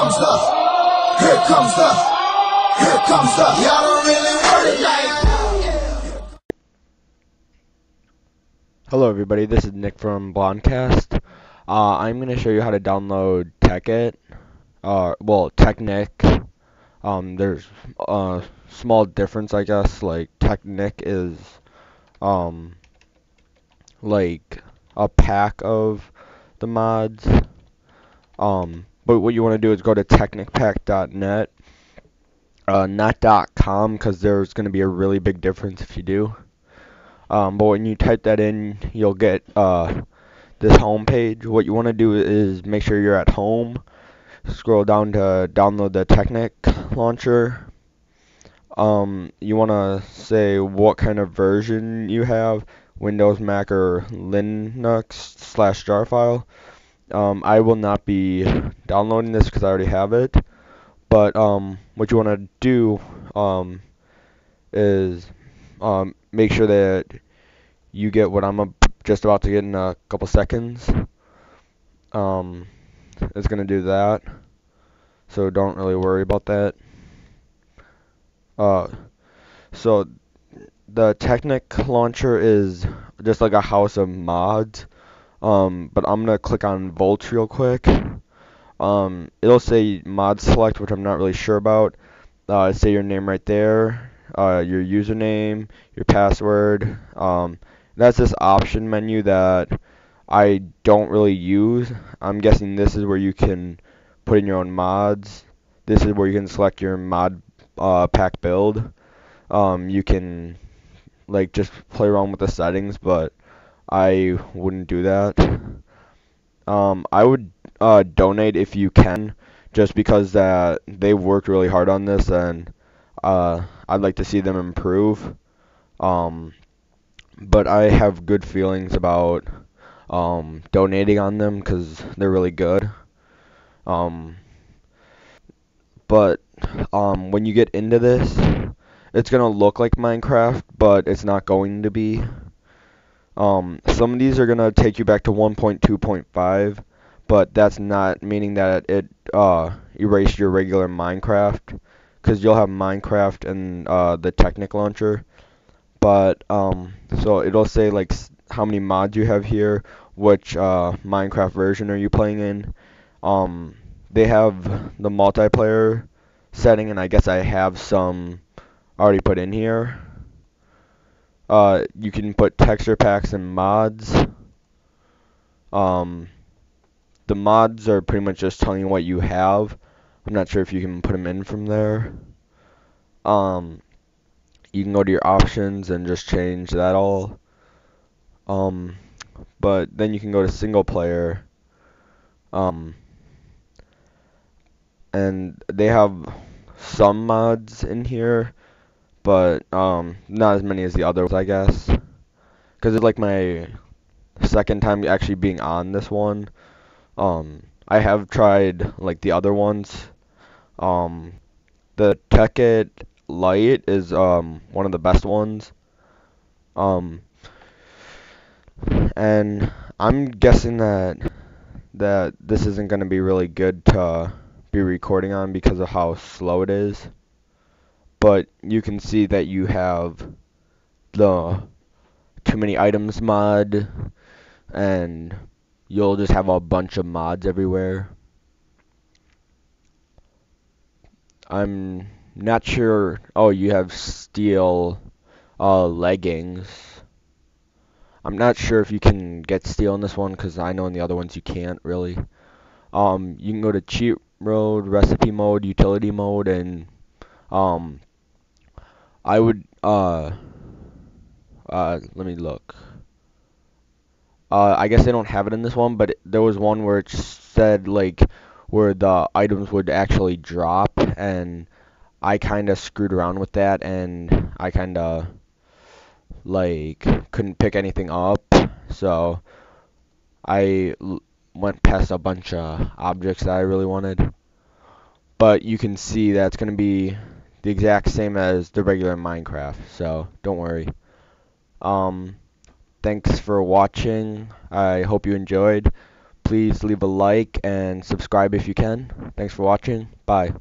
comes the, here comes the, here comes the. Y'all don't really want it like. Hello everybody, this is Nick from Blondcast. Uh, I'm going to show you how to download Tekkit, uh, well, Technic. Um, there's a small difference, I guess, like Technic is, um, like a pack of the mods. Um, but what you want to do is go to technicpack.net, uh, not .com, because there's going to be a really big difference if you do. Um, but when you type that in, you'll get uh, this home page. What you want to do is make sure you're at home. Scroll down to download the Technic launcher. Um, you want to say what kind of version you have, Windows, Mac, or Linux slash jar file. Um, I will not be downloading this because I already have it. But um, what you want to do um, is um, make sure that you get what I'm just about to get in a couple seconds. Um, it's going to do that. So don't really worry about that. Uh, so the Technic launcher is just like a house of mods. Um, but I'm gonna click on Volt real quick. Um, it'll say mod select, which I'm not really sure about. Uh, say your name right there, uh, your username, your password. Um, that's this option menu that I don't really use. I'm guessing this is where you can put in your own mods. This is where you can select your mod uh, pack build. Um, you can like just play around with the settings, but I wouldn't do that. Um, I would uh, donate if you can, just because that they worked really hard on this, and uh, I'd like to see them improve. Um, but I have good feelings about um, donating on them because they're really good. Um, but um, when you get into this, it's gonna look like Minecraft, but it's not going to be. Um, some of these are gonna take you back to 1.2.5, but that's not meaning that it uh, erased your regular Minecraft, because you'll have Minecraft and uh, the Technic launcher. But um, so it'll say like how many mods you have here, which uh, Minecraft version are you playing in. Um, they have the multiplayer setting, and I guess I have some already put in here. Uh, you can put texture packs and mods. Um, the mods are pretty much just telling you what you have. I'm not sure if you can put them in from there. Um, you can go to your options and just change that all. Um, but then you can go to single player. Um, and they have some mods in here but um, not as many as the others, I guess. Because it's like my second time actually being on this one. Um, I have tried like the other ones. Um, the Tekkit Lite is um one of the best ones. Um, and I'm guessing that that this isn't going to be really good to be recording on because of how slow it is but you can see that you have the too many items mod and you'll just have a bunch of mods everywhere. I'm not sure. Oh, you have steel uh, leggings. I'm not sure if you can get steel in this one because I know in the other ones you can't really. Um, you can go to cheat mode, recipe mode, utility mode, and um, I would uh uh let me look. Uh I guess they don't have it in this one, but it, there was one where it said like where the items would actually drop and I kind of screwed around with that and I kind of like couldn't pick anything up. So I went past a bunch of objects that I really wanted. But you can see that's going to be the exact same as the regular Minecraft, so don't worry. Um, thanks for watching. I hope you enjoyed. please leave a like and subscribe if you can. Thanks for watching. Bye.